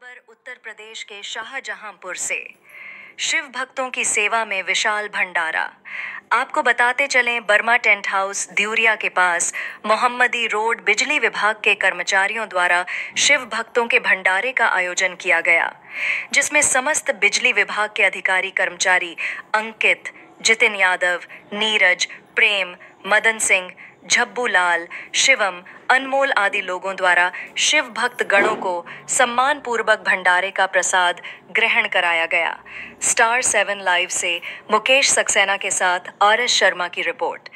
खबर उत्तर प्रदेश के शाहजहांपुर से। शिव भक्तों की सेवा में विशाल भंडारा। आपको बताते चलें बर्मा टेंट हाउस द्यूरिया के पास, मोहम्मदी रोड, बिजली विभाग के कर्मचारियों द्वारा शिव भक्तों के भंडारे का आयोजन किया गया, जिसमें समस्त बिजली विभाग के अधिकारी कर्मचारी अंकित, जितिन यादव, नीरज, प्रेम, मदन सिंह झब्बू लाल शिवम अनमोल आदि लोगों द्वारा शिव भक्त गणों को सम्मान पूर्वक भंडारे का प्रसाद ग्रहण कराया गया। स्टार सेवन लाइव से मुकेश सक्सेना के साथ आर एस शर्मा की रिपोर्ट।